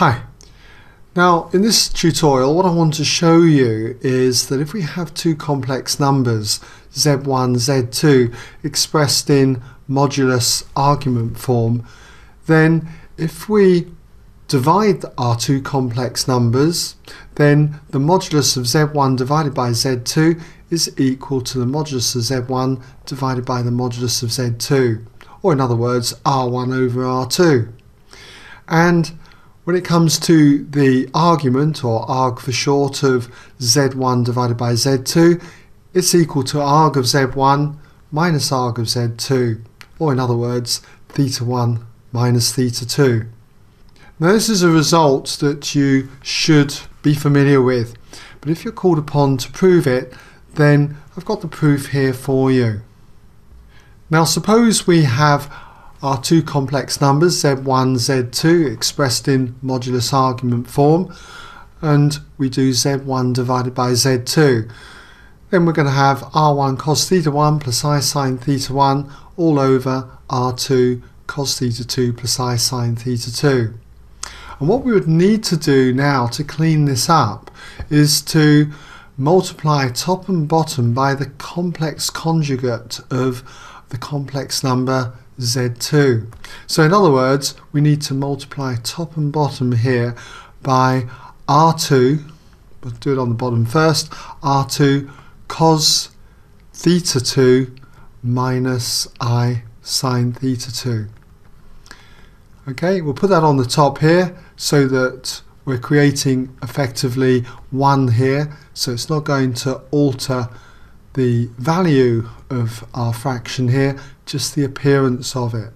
Hi. Now in this tutorial what I want to show you is that if we have two complex numbers z1, z2 expressed in modulus argument form then if we divide our two complex numbers then the modulus of z1 divided by z2 is equal to the modulus of z1 divided by the modulus of z2 or in other words r1 over r2 and when it comes to the argument, or arg for short, of z1 divided by z2, it's equal to arg of z1 minus arg of z2, or in other words, theta 1 minus theta 2. Now this is a result that you should be familiar with, but if you're called upon to prove it, then I've got the proof here for you. Now suppose we have are two complex numbers, z1, z2, expressed in modulus argument form, and we do z1 divided by z2. Then we're going to have r1 cos theta 1 plus i sine theta 1 all over r2 cos theta 2 plus i sine theta 2. And what we would need to do now to clean this up is to multiply top and bottom by the complex conjugate of the complex number z2. So in other words, we need to multiply top and bottom here by r2, we'll do it on the bottom first, r2 cos theta 2 minus i sine theta 2. Okay, we'll put that on the top here so that we're creating effectively 1 here, so it's not going to alter the value of our fraction here, just the appearance of it.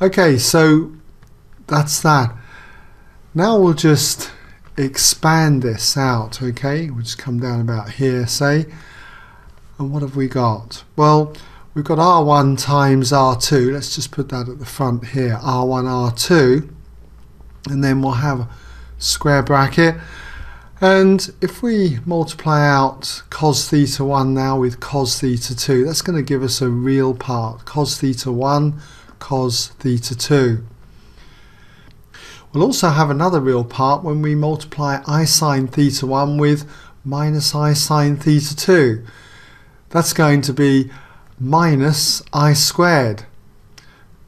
Okay, so that's that. Now we'll just expand this out, okay? We'll just come down about here, say. And what have we got? Well, we've got R1 times R2. Let's just put that at the front here. R1, R2. And then we'll have square bracket. And if we multiply out cos theta 1 now with cos theta 2, that's going to give us a real part. Cos theta 1, cos theta 2. We'll also have another real part when we multiply i sine theta 1 with minus i sine theta 2. That's going to be minus i squared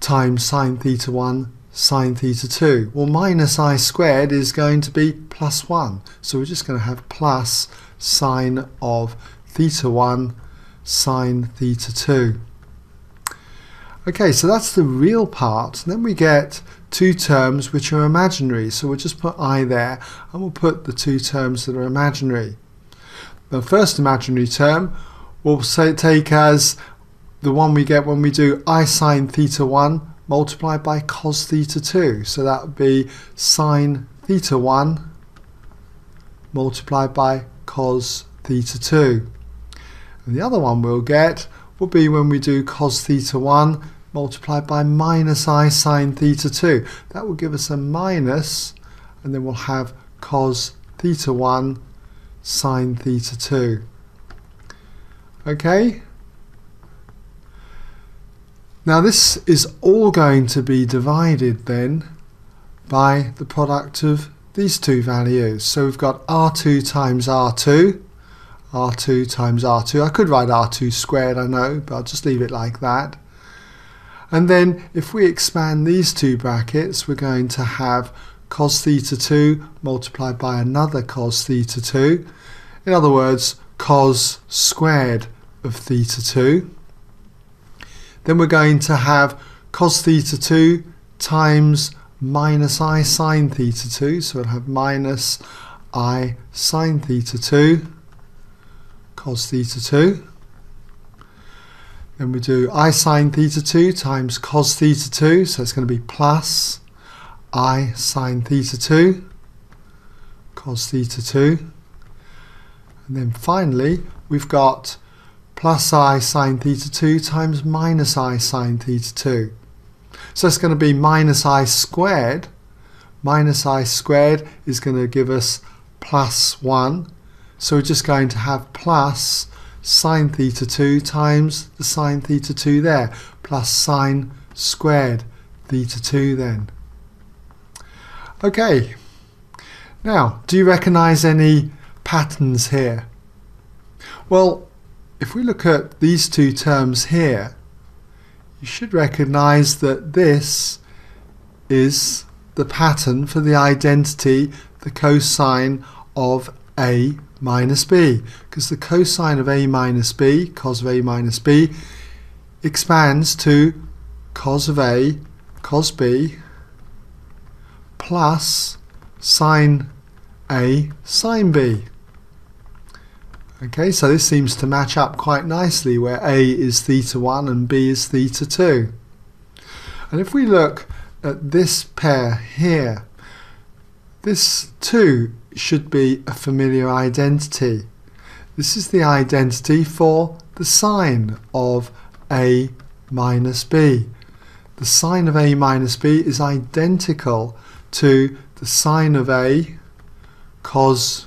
times sine theta 1 sine theta 2. Well, minus i squared is going to be plus 1. So we're just going to have plus sine of theta 1 sine theta 2. Okay, so that's the real part. then we get two terms which are imaginary. So we'll just put i there and we'll put the two terms that are imaginary. The first imaginary term we'll say take as the one we get when we do i sine theta 1 multiplied by cos theta 2. So that would be sine theta 1 multiplied by cos theta 2. And the other one we'll get will be when we do cos theta 1 multiplied by minus i sine theta 2. That will give us a minus and then we'll have cos theta 1 sine theta 2. Okay? Now this is all going to be divided then by the product of these two values. So we've got R2 times R2, R2 times R2. I could write R2 squared, I know, but I'll just leave it like that. And then if we expand these two brackets, we're going to have cos theta 2 multiplied by another cos theta 2. In other words, cos squared of theta 2. Then we're going to have cos theta 2 times minus i sine theta 2. So we'll have minus i sine theta 2 cos theta 2. Then we do i sine theta 2 times cos theta 2. So it's going to be plus i sine theta 2 cos theta 2. And then finally, we've got plus i sine theta 2 times minus i sine theta 2. So it's going to be minus i squared. Minus i squared is going to give us plus 1. So we're just going to have plus sine theta 2 times the sine theta 2 there, plus sine squared theta 2 then. Okay, now do you recognize any patterns here? Well, if we look at these two terms here, you should recognize that this is the pattern for the identity, the cosine of a minus b, because the cosine of a minus b, cos of a minus b, expands to cos of a, cos b, plus sine a, sine b. Okay, so this seems to match up quite nicely where A is theta 1 and B is theta 2. And if we look at this pair here, this 2 should be a familiar identity. This is the identity for the sine of A minus B. The sine of A minus B is identical to the sine of A cos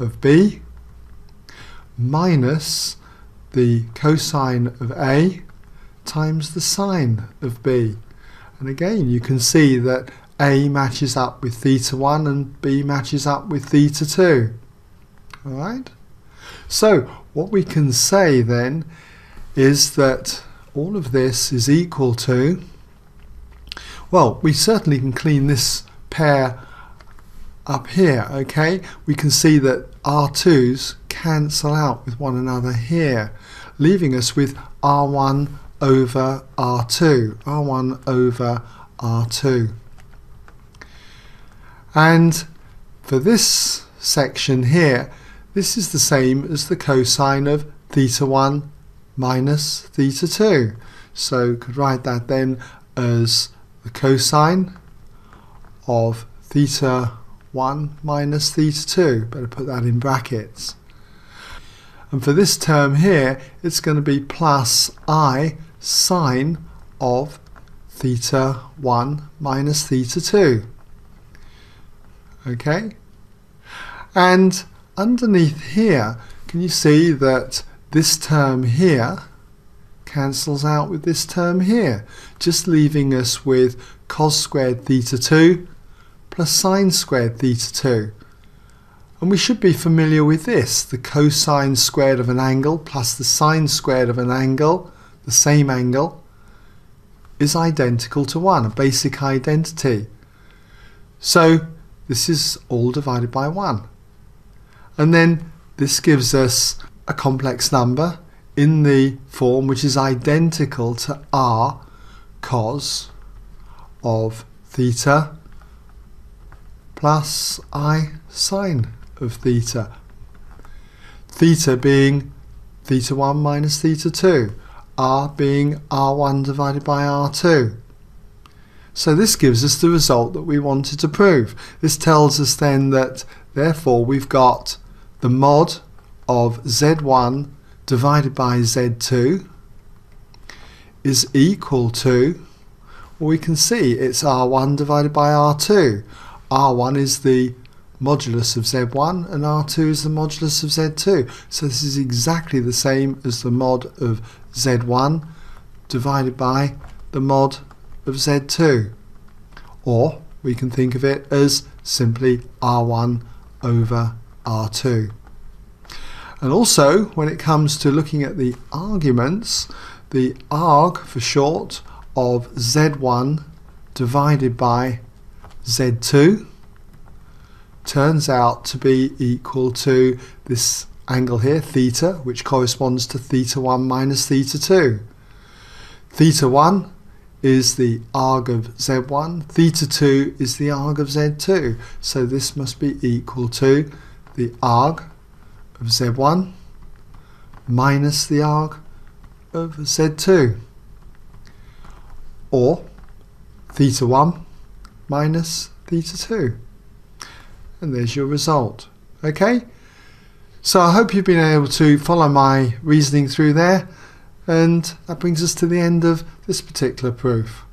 of B minus the cosine of A times the sine of B. And again, you can see that A matches up with theta 1 and B matches up with theta 2. Alright? So, what we can say then is that all of this is equal to, well, we certainly can clean this pair up here, okay? We can see that R2's cancel out with one another here, leaving us with R1 over R2, R1 over R2. And for this section here, this is the same as the cosine of theta 1 minus theta 2. So could write that then as the cosine of theta 1 minus theta 2. Better put that in brackets. And for this term here, it's going to be plus i sine of theta 1 minus theta 2. Okay? And underneath here, can you see that this term here cancels out with this term here, just leaving us with cos squared theta 2 plus sine squared theta 2. And we should be familiar with this, the cosine squared of an angle plus the sine squared of an angle, the same angle, is identical to 1, a basic identity. So this is all divided by 1. And then this gives us a complex number in the form which is identical to r cos of theta plus i sine of theta. Theta being theta 1 minus theta 2, r being r1 divided by r2. So this gives us the result that we wanted to prove. This tells us then that therefore we've got the mod of z1 divided by z2 is equal to, well we can see it's r1 divided by r2. r1 is the modulus of Z1 and R2 is the modulus of Z2. So this is exactly the same as the mod of Z1 divided by the mod of Z2. Or we can think of it as simply R1 over R2. And also, when it comes to looking at the arguments, the arg for short of Z1 divided by Z2 turns out to be equal to this angle here, theta, which corresponds to theta 1 minus theta 2. Theta 1 is the arg of z1, theta 2 is the arg of z2. So this must be equal to the arg of z1 minus the arg of z2. Or theta 1 minus theta 2 and there's your result. Okay? So I hope you've been able to follow my reasoning through there and that brings us to the end of this particular proof.